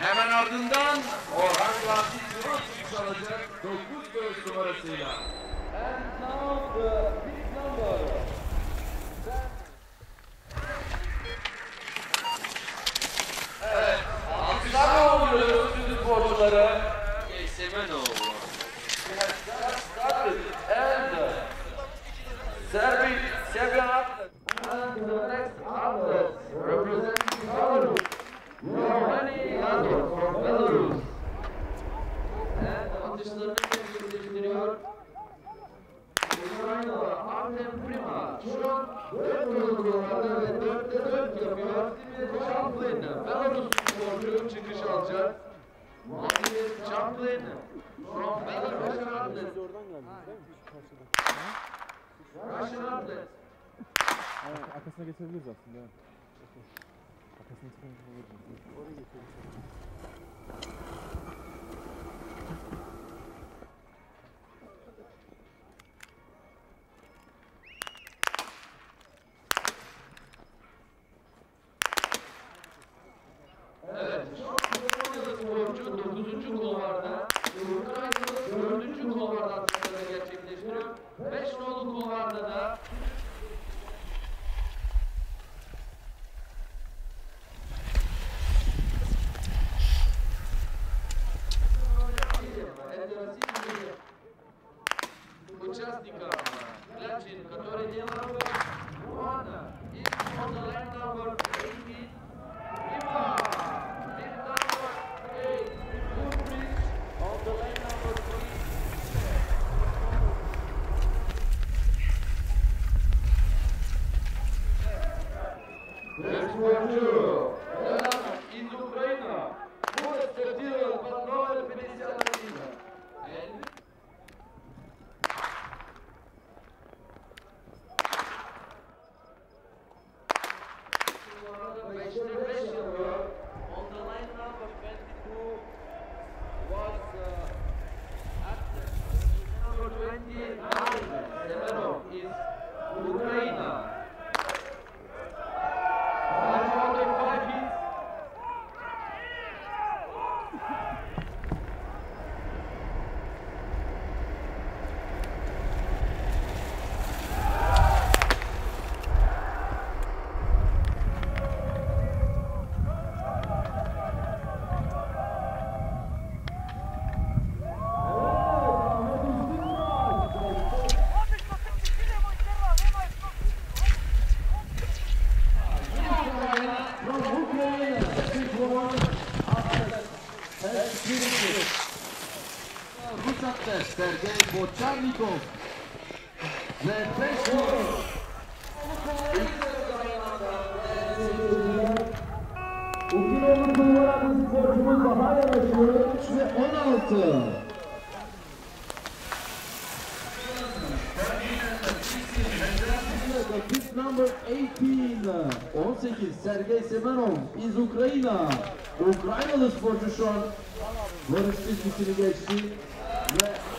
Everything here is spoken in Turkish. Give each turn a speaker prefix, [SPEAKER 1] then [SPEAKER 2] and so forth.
[SPEAKER 1] hemen ardından Orhan Gazi Yunus çalacak 9 göğüs numarasıyla. And now the big number. Evet, alkışlar oluyor tüm sporculara. Semenoğlu. He has just started and the next athlete representing Belarus. Yevgeny Yadov from Belarus. And atışlarını gerçekleştiriyor. Ukraynalı Artem Prima 4 yıllıklarda ve 4'te 4 yapıyor. Champlin, Belarus sporcu çıkış alacak. Vladimir Champlin from Belarus
[SPEAKER 2] karşıdan.
[SPEAKER 1] Russian athlete.
[SPEAKER 2] Aynen, arkasına geçebiliriz aslında. evet. Arkasına çıkabiliriz. Oraya geçebiliriz.
[SPEAKER 1] 5 nolu kollarda da участника Лячин, который делал Уана, и он лайн номер 18. Sporcu, из
[SPEAKER 3] finishing. Ruszatteż Sergej Boczarnikow. Ze Peszko. Ukiloğlu numaralı sporcumuz daha yanaşıyor. 3 ve 16. The pick number 18, 18 Sergey Semenov iz Ukrayna. Ukraynalı sporcu şu an Можешь спички передать на